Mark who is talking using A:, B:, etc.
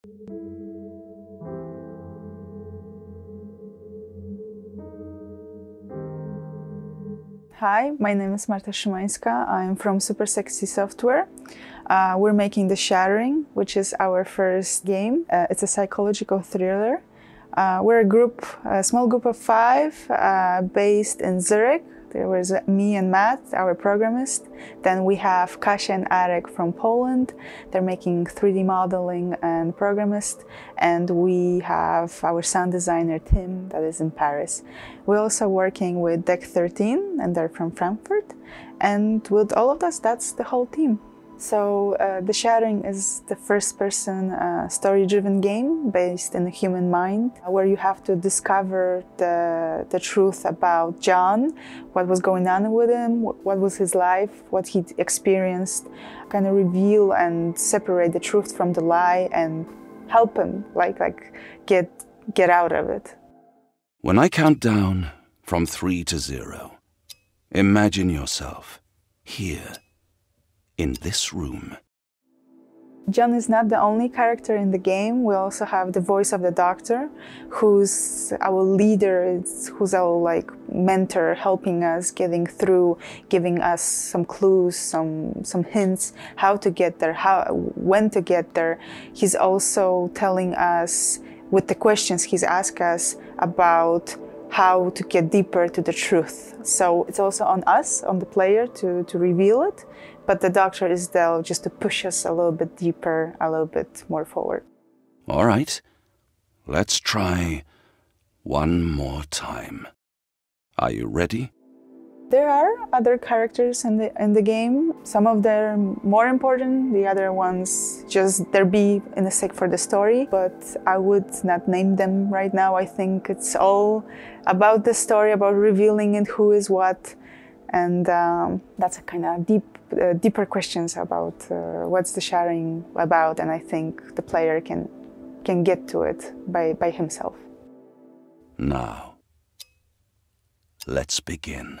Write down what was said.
A: Hi, my name is Marta Szymańska. I'm from Super Sexy Software. Uh, we're making The Shattering, which is our first game. Uh, it's a psychological thriller. Uh, we're a group, a small group of five, uh, based in Zurich. There was me and Matt, our programmist. Then we have Kasia and Arek from Poland. They're making 3D modeling and programmist. And we have our sound designer, Tim, that is in Paris. We're also working with Deck13, and they're from Frankfurt. And with all of us, that's the whole team. So uh, The Shattering is the first-person uh, story-driven game based in the human mind, where you have to discover the, the truth about John, what was going on with him, what was his life, what he experienced, kind of reveal and separate the truth from the lie and help him, like like get get out of it.
B: When I count down from three to zero, imagine yourself here in this room.
A: John is not the only character in the game. We also have the voice of the doctor, who's our leader, who's our like mentor, helping us getting through, giving us some clues, some some hints how to get there, how when to get there. He's also telling us with the questions he's asked us about how to get deeper to the truth. So it's also on us, on the player, to, to reveal it. But the doctor is there just to push us a little bit deeper, a little bit more forward.
B: All right. Let's try one more time. Are you ready?
A: There are other characters in the in the game. Some of them more important, the other ones just there be in the sake for the story. But I would not name them right now. I think it's all about the story, about revealing it who is what, and um, that's a kind of deep, uh, deeper questions about uh, what's the Shattering about. And I think the player can can get to it by by himself.
B: Now, let's begin